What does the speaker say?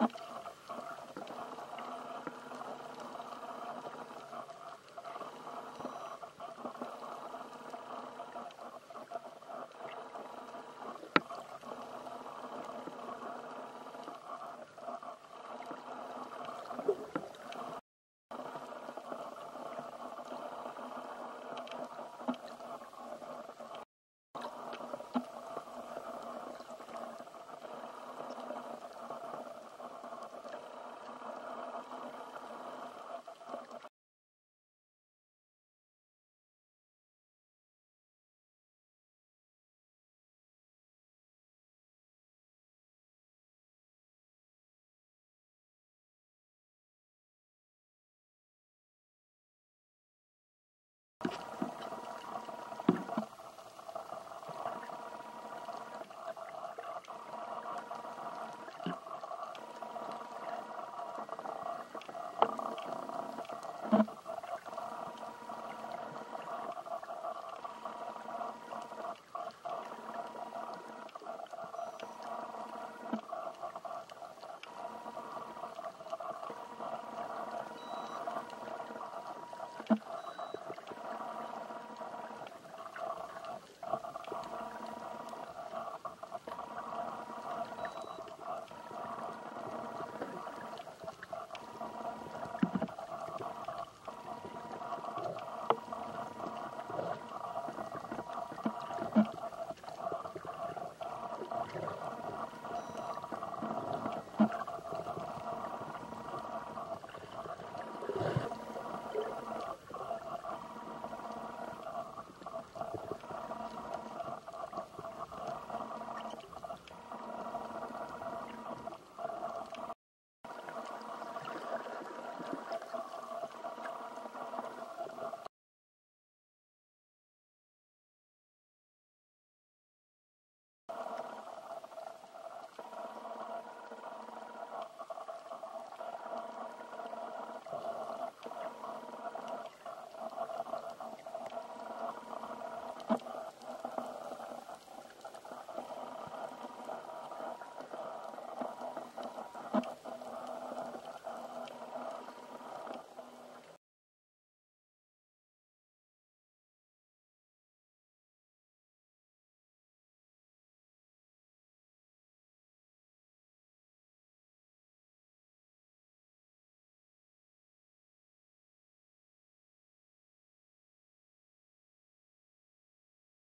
어.